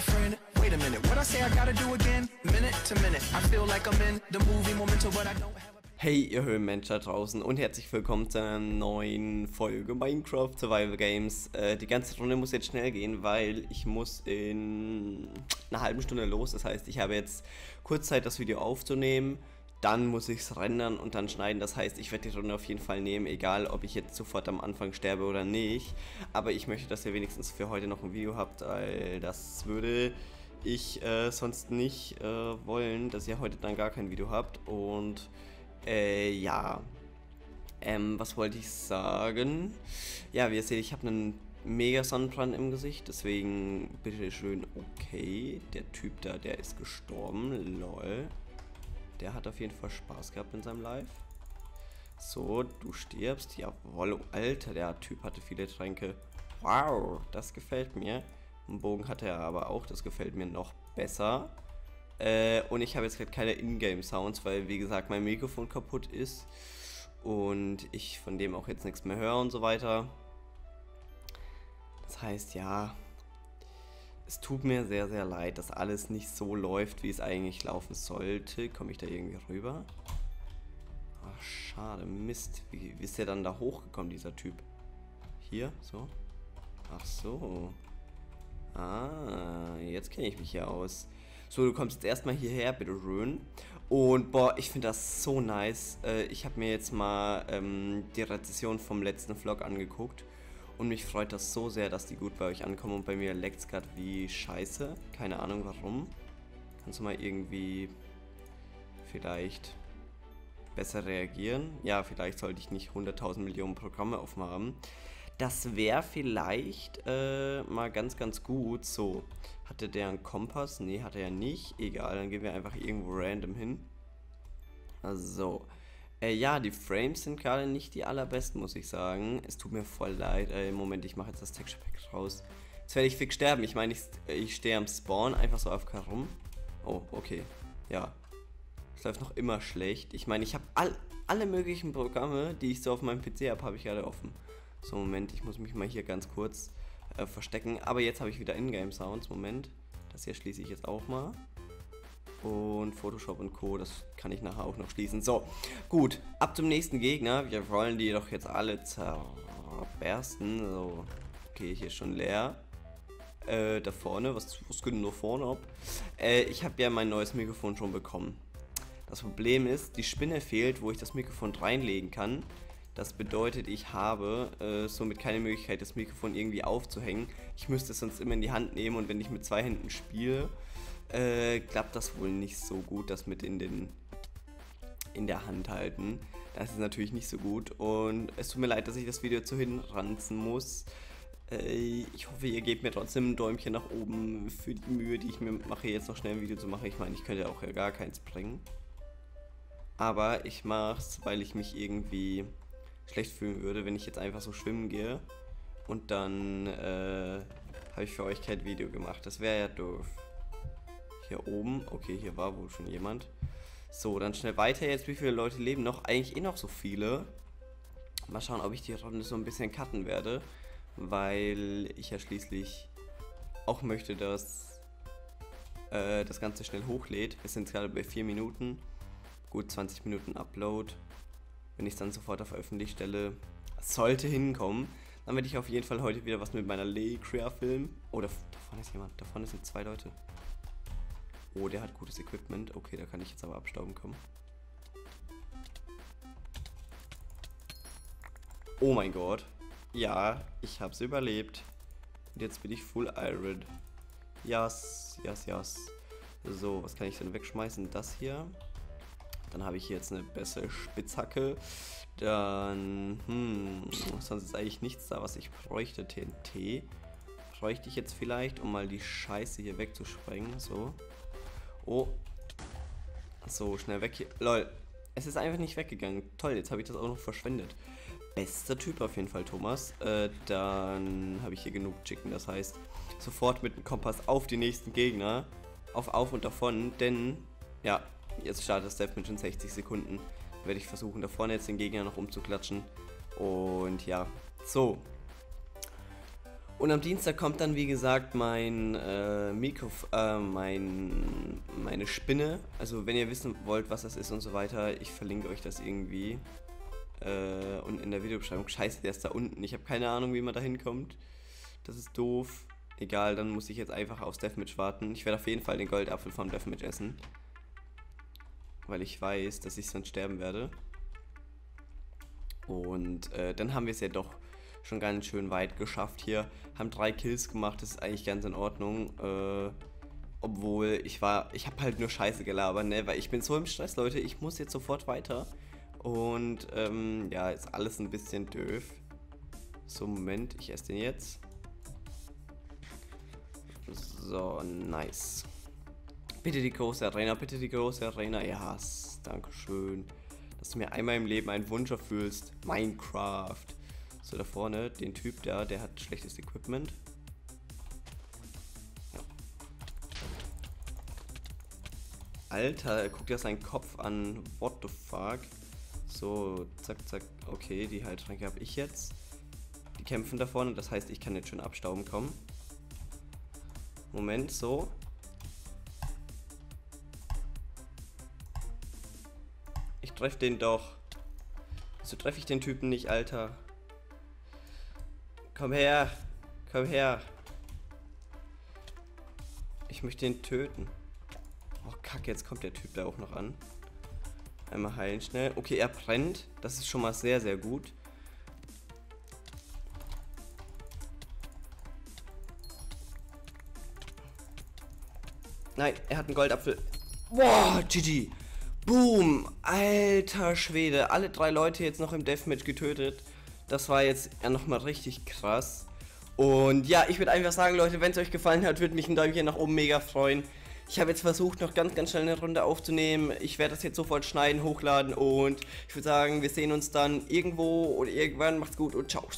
friend. Wait a minute, what I say I gotta do again? Minute to minute, I feel like I'm in the movie Memento, but I don't Hey, ihr Höhlenmensch da draußen und herzlich willkommen zu einer neuen Folge Minecraft Survival Games. Äh, die ganze Runde muss jetzt schnell gehen, weil ich muss in einer halben Stunde los. Das heißt, ich habe jetzt kurz Zeit, das Video aufzunehmen. Dann muss ich es rendern und dann schneiden. Das heißt, ich werde die Runde auf jeden Fall nehmen, egal ob ich jetzt sofort am Anfang sterbe oder nicht. Aber ich möchte, dass ihr wenigstens für heute noch ein Video habt, weil das würde ich äh, sonst nicht äh, wollen, dass ihr heute dann gar kein Video habt. Und äh, ja. Ähm, was wollte ich sagen? Ja, wie ihr seht, ich habe einen mega Sonnenbrand im Gesicht, deswegen bitte schön, okay. Der Typ da, der ist gestorben, lol. Der hat auf jeden Fall Spaß gehabt in seinem Live. So, du stirbst. Jawohl, oh, Alter, der Typ hatte viele Tränke. Wow, das gefällt mir. Einen Bogen hatte er aber auch, das gefällt mir noch besser. Äh, und ich habe jetzt gerade keine Ingame-Sounds, weil wie gesagt mein Mikrofon kaputt ist. Und ich von dem auch jetzt nichts mehr höre und so weiter. Das heißt, ja, es tut mir sehr, sehr leid, dass alles nicht so läuft, wie es eigentlich laufen sollte. Komme ich da irgendwie rüber? Ach, schade, Mist. Wie, wie ist der dann da hochgekommen, dieser Typ? Hier, so? Ach so. Ah, jetzt kenne ich mich hier aus. So, du kommst jetzt erstmal hierher, bitte schön. Und boah, ich finde das so nice. Äh, ich habe mir jetzt mal ähm, die Rezession vom letzten Vlog angeguckt. Und mich freut das so sehr, dass die gut bei euch ankommen. Und bei mir leckt es gerade wie scheiße. Keine Ahnung warum. Kannst du mal irgendwie vielleicht besser reagieren? Ja, vielleicht sollte ich nicht 100.000 Millionen Programme aufmachen. Das wäre vielleicht äh, mal ganz, ganz gut. So, hatte der einen Kompass? Nee, hatte er nicht. Egal, dann gehen wir einfach irgendwo random hin. Also, äh, ja, die Frames sind gerade nicht die allerbesten, muss ich sagen. Es tut mir voll leid. Äh, Moment, ich mache jetzt das Texture Pack raus. Jetzt werde ich fix sterben. Ich meine, ich, ich stehe am Spawn, einfach so auf rum. Oh, okay. Ja. Es läuft noch immer schlecht. Ich meine, ich habe all, alle möglichen Programme, die ich so auf meinem PC habe, habe ich gerade offen. So, Moment, ich muss mich mal hier ganz kurz äh, verstecken. Aber jetzt habe ich wieder Ingame-Sounds. Moment, das hier schließe ich jetzt auch mal. Und Photoshop und Co., das kann ich nachher auch noch schließen. So, gut, ab zum nächsten Gegner. Wir wollen die doch jetzt alle zerbersten. So, okay, hier ist schon leer. Äh, da vorne, was, was geht denn da vorne ab? Äh, ich habe ja mein neues Mikrofon schon bekommen. Das Problem ist, die Spinne fehlt, wo ich das Mikrofon reinlegen kann. Das bedeutet, ich habe äh, somit keine Möglichkeit, das Mikrofon irgendwie aufzuhängen. Ich müsste es sonst immer in die Hand nehmen und wenn ich mit zwei Händen spiele, äh, klappt das wohl nicht so gut, das mit in den in der Hand halten. Das ist natürlich nicht so gut und es tut mir leid, dass ich das Video zu hinranzen muss. Äh, ich hoffe, ihr gebt mir trotzdem ein Däumchen nach oben für die Mühe, die ich mir mache, jetzt noch schnell ein Video zu machen. Ich meine, ich könnte auch ja gar keins bringen. Aber ich mache es, weil ich mich irgendwie schlecht fühlen würde, wenn ich jetzt einfach so schwimmen gehe und dann äh, habe ich für euch kein Video gemacht. Das wäre ja doof. Hier oben, okay, hier war wohl schon jemand. So, dann schnell weiter jetzt. Wie viele Leute leben noch? Eigentlich eh noch so viele. Mal schauen, ob ich die Runde so ein bisschen cutten werde, weil ich ja schließlich auch möchte, dass äh, das Ganze schnell hochlädt. Wir sind gerade bei 4 Minuten. Gut, 20 Minuten Upload wenn ich es dann sofort auf öffentlich stelle, sollte hinkommen, dann werde ich auf jeden Fall heute wieder was mit meiner Lecrea filmen. Oh, da, da vorne ist jemand. Da vorne sind zwei Leute. Oh, der hat gutes Equipment. Okay, da kann ich jetzt aber abstauben kommen. Oh mein Gott. Ja, ich hab's überlebt. Und jetzt bin ich full Iron. Yes, yes, yes. So, was kann ich denn wegschmeißen? Das hier. Dann habe ich hier jetzt eine bessere Spitzhacke. Dann, hm, sonst ist eigentlich nichts da, was ich bräuchte. TNT bräuchte ich jetzt vielleicht, um mal die Scheiße hier wegzusprengen. So. Oh. So, schnell weg hier. Lol. Es ist einfach nicht weggegangen. Toll, jetzt habe ich das auch noch verschwendet. Bester Typ auf jeden Fall, Thomas. Äh, dann habe ich hier genug Chicken. Das heißt, sofort mit dem Kompass auf die nächsten Gegner. Auf, auf und davon. Denn, ja, Jetzt startet das Deathmatch in 60 Sekunden. Werde ich versuchen, da vorne jetzt den Gegner noch umzuklatschen. Und ja, so. Und am Dienstag kommt dann, wie gesagt, mein äh, Mikro, äh, mein, meine Spinne. Also wenn ihr wissen wollt, was das ist und so weiter, ich verlinke euch das irgendwie. Äh, und in der Videobeschreibung. Scheiße, der ist da unten. Ich habe keine Ahnung, wie man da hinkommt. Das ist doof. Egal, dann muss ich jetzt einfach aufs Deathmatch warten. Ich werde auf jeden Fall den Goldapfel vom Deathmatch essen. Weil ich weiß, dass ich sonst sterben werde. Und äh, dann haben wir es ja doch schon ganz schön weit geschafft hier. Haben drei Kills gemacht, das ist eigentlich ganz in Ordnung. Äh, obwohl ich war, ich habe halt nur Scheiße gelabert, ne? Weil ich bin so im Stress, Leute. Ich muss jetzt sofort weiter. Und ähm, ja, ist alles ein bisschen doof. So, Moment, ich esse den jetzt. So, nice. Bitte die große Arena, bitte die große Arena. Ja, danke schön. Dass du mir einmal im Leben einen Wunsch erfüllst. Minecraft. So, da vorne, den Typ da, der hat schlechtes Equipment. Alter, guck dir seinen Kopf an. What the fuck? So, zack, zack. Okay, die Heiltränke habe ich jetzt. Die kämpfen da vorne, das heißt, ich kann jetzt schon abstauben kommen. Moment, so. Ich treffe den doch. So treffe ich den Typen nicht, Alter. Komm her. Komm her. Ich möchte ihn töten. Oh, kacke, jetzt kommt der Typ da auch noch an. Einmal heilen schnell. Okay, er brennt. Das ist schon mal sehr, sehr gut. Nein, er hat einen Goldapfel. Boah, GG. Boom. Alter Schwede. Alle drei Leute jetzt noch im Deathmatch getötet. Das war jetzt ja nochmal richtig krass. Und ja, ich würde einfach sagen, Leute, wenn es euch gefallen hat, würde mich ein Däumchen nach oben mega freuen. Ich habe jetzt versucht, noch ganz, ganz schnell eine Runde aufzunehmen. Ich werde das jetzt sofort schneiden, hochladen und ich würde sagen, wir sehen uns dann irgendwo oder irgendwann. Macht's gut und ciao.